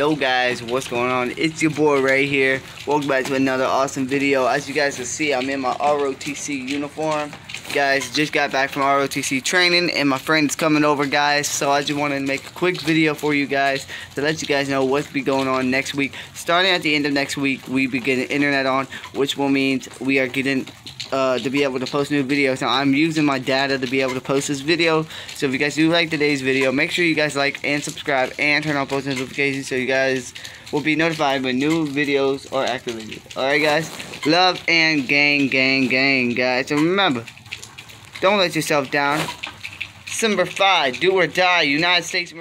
Yo guys, what's going on? It's your boy right here. Welcome back to another awesome video. As you guys can see, I'm in my ROTC uniform. Guys, just got back from ROTC training and my friend's coming over guys. So I just wanted to make a quick video for you guys to let you guys know what's be going on next week. Starting at the end of next week, we be getting internet on, which will mean we are getting uh, to be able to post new videos. Now I'm using my data to be able to post this video. So if you guys do like today's video, make sure you guys like and subscribe and turn on post notifications so you guys will be notified when new videos are activated. Alright guys, love and gang, gang, gang guys. And remember, don't let yourself down. 5, do or die, United States